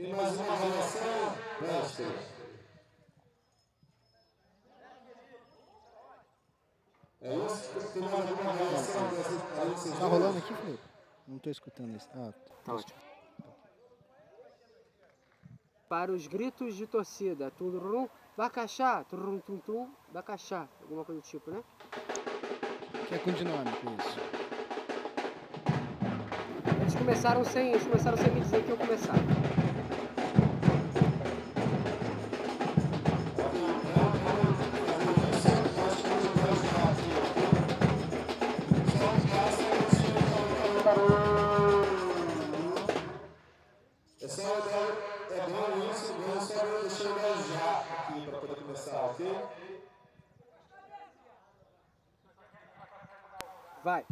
Tem mais uma avaliação? Mestre. É isso? Tem mais alguma avaliação Tá rolando aqui, Felipe? Não tô escutando isso. Ah, Tá ótimo. Para os gritos de torcida, turum, bacaxá, turum, tum, tum, bacaxá, alguma coisa do tipo, né? que é com dinâmico isso. Eles começaram sem, eles começaram sem me dizer que eu começar. É só dar, é bom isso, bom só eu deixar eu dar já aqui para poder começar, ok? Vai.